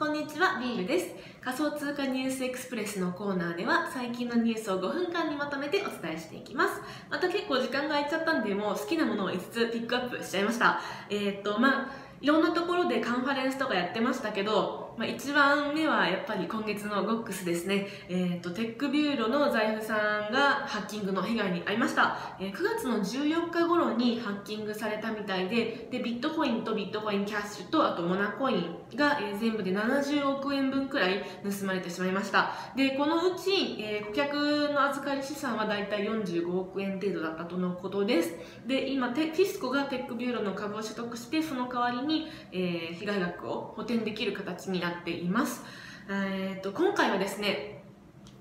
こんにちは、ビールです。仮想通貨ニュースエクスプレスのコーナーでは最近のニュースを5分間にまとめてお伝えしていきます。また結構時間が空いちゃったんで、もう好きなものを5つピックアップしちゃいました。えー、っと、まあ、いろんなところでカンファレンスとかやってましたけど、まあ、一番目はやっぱり今月のゴックスですね。えー、っと、テックビューロの Zaifさんがハッキングの被害に遭いました。えー、9月の14日頃にハッキングされたみたいで、で、ビットコインとビットコインキャッシュと、あとモナコインが、えー、全部で70億円分くらい盗まれてしまいました。で、このうち、えー、顧客の預かり資産はだいたい45億円程度だったとのことです。で、今、フィスコがテックビューロの株を取得して、その代わりに、えー、被害額を補填できる形になっています。えー、と今回はですね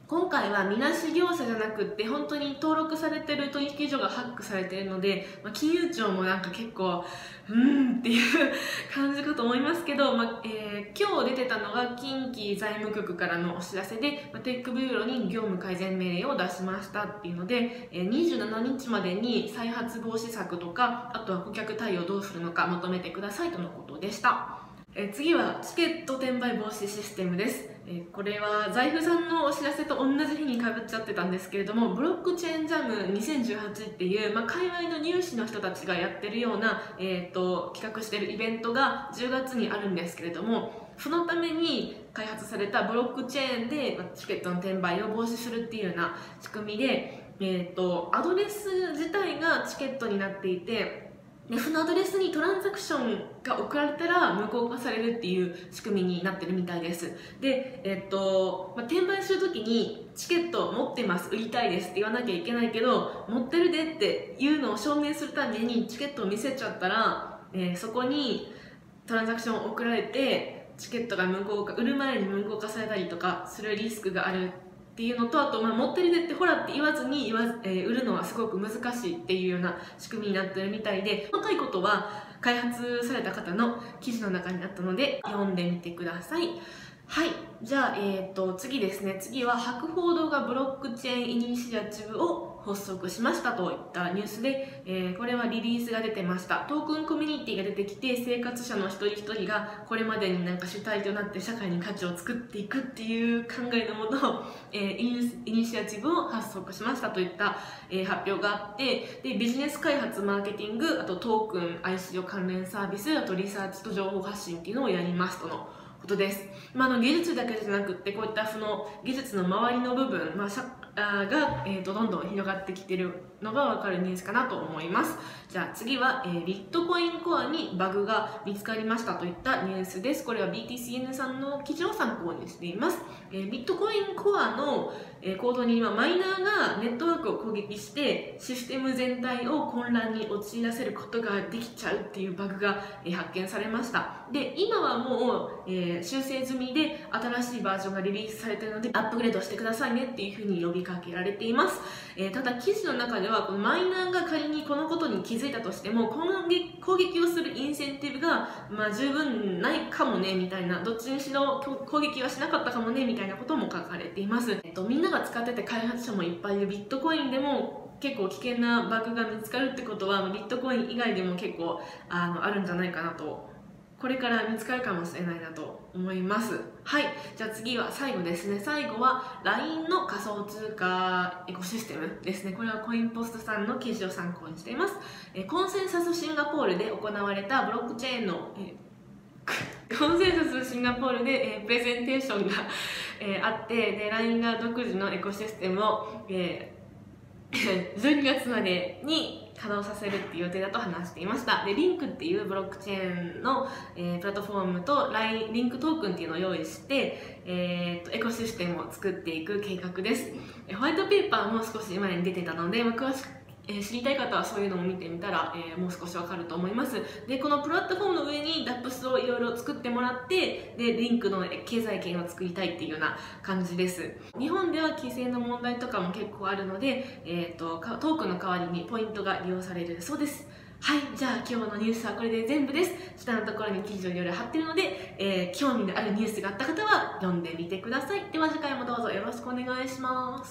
今回はみなし業者じゃなくって本当に登録されてる取引所がハックされているので、まあ、金融庁もなんか結構うーんっていう感じかと思いますけど、まあえー、今日出てたのが近畿財務局からのお知らせで、まあ、テックビューロに業務改善命令を出しましたっていうので、えー、27日までに再発防止策とかあとは顧客対応どうするのかまとめてくださいとのことでした。え、次はチケット転売防止システムです、え、これは財布さんのお知らせと同じ日にかぶっちゃってたんですけれどもブロックチェーンジャム2018っていう、まあ、海外の入試の人たちがやってるような、えーと、企画してるイベントが10月にあるんですけれどもそのために開発されたブロックチェーンで、ま、チケットの転売を防止するっていうような仕組みで、えーと、アドレス自体がチケットになっていてでそのアドレスにトランザクションが送られたら無効化されるっていう仕組みになってるみたいです。で、えっとまあ、転売するときにチケット持ってます。売りたいですって言わなきゃいけないけど持ってるでっていうのを証明するためにチケットを見せちゃったら、えー、そこにトランザクションを送られてチケットが無効化売る前に無効化されたりとかするリスクがあるっていうのとあと、まあ、持ってるでってほらって言わずに言わず、えー、売るのはすごく難しいっていうような仕組みになってるみたいで細かいことは開発された方の記事の中にあったので読んでみてください。はい。じゃあ、えー、と次ですね。次は博報堂がブロックチェーンイニシアチブを発足しましたといったニュースで、えー、これはリリースが出てました。トークンコミュニティが出てきて生活者の一人一人がこれまでになんか主体となって社会に価値を作っていくっていう考えのもと、えー、イニシアチブを発足しましたといった、えー、発表があってでビジネス開発マーケティングあとトークン ICO 関連サービスあとリサーチと情報発信っていうのをやりますとのことです、まあ、の技術だけじゃなくってこういったその技術の周りの部分、まあ、が、えーと、どんどん広がってきてるのが分かるニュースかなと思います。じゃあ次は、えー、ビットコインコアにバグが見つかりましたといったニュースです。これは BTCN さんの記事を参考にしています、えー、ビットコインコアの、えー、コードに今マイナーがネットワークを攻撃してシステム全体を混乱に陥らせることができちゃうっていうバグが、え発見されました。で今はもう、え修正済みで新しいバージョンがリリースされてるのでアップグレードしてくださいねっていうふうに呼びかけられています、えー、ただ記事の中ではこのマイナーが仮にこのことに気づいたとしても攻撃攻撃をするインセンティブが、まあ、十分ないかもねみたいなどっちにしろ攻撃はしなかったかもねみたいなことも書かれています、えっと、みんなが使ってて開発者もいっぱいいるビットコインでも結構危険なバグが見つかるってことはビットコイン以外でも結構あのあるんじゃないかなとこれから見つかるかもしれないなと思います。はい。じゃあ次は最後ですね。最後は LINE の仮想通貨エコシステムですね。これはコインポストさんの記事を参考にしています。えコンセンサスシンガポールで行われたブロックチェーンのえ コンセンサスシンガポールで、え、プレゼンテーションが、え、あってで LINE が独自のエコシステムを、え、12月までに稼働させるっていう予定だと話していました。でリンクっていうブロックチェーンの、えー、プラットフォームと LINE リンクトークンっていうのを用意して、えー、とエコシステムを作っていく計画です。ホワイトペーパーも少し前に出てたので、詳しくえ、知りたい方はそういうのを見てみたら、えー、もう少しわかると思いますでこのプラットフォームの上に DApps をいろいろ作ってもらってでリンクの経済圏を作りたいっていうような感じです日本では規制の問題とかも結構あるので、えーと、トークの代わりにポイントが利用されるそうですはい、じゃあ今日のニュースはこれで全部です。下のところに記事をいろいろ貼ってるので、えー、興味のあるニュースがあった方は読んでみてください。では次回もどうぞよろしくお願いします。